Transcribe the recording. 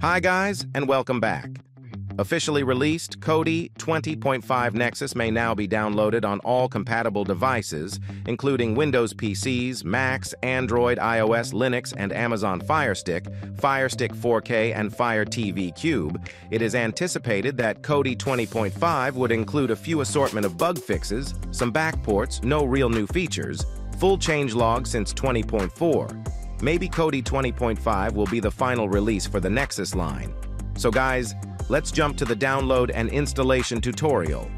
Hi guys, and welcome back. Officially released, Kodi 20.5 Nexus may now be downloaded on all compatible devices, including Windows PCs, Macs, Android, iOS, Linux, and Amazon Fire Stick, Fire Stick 4K, and Fire TV Cube. It is anticipated that Kodi 20.5 would include a few assortment of bug fixes, some backports, no real new features, full changelog since 20.4, Maybe Kodi 20.5 will be the final release for the Nexus line. So guys, let's jump to the download and installation tutorial.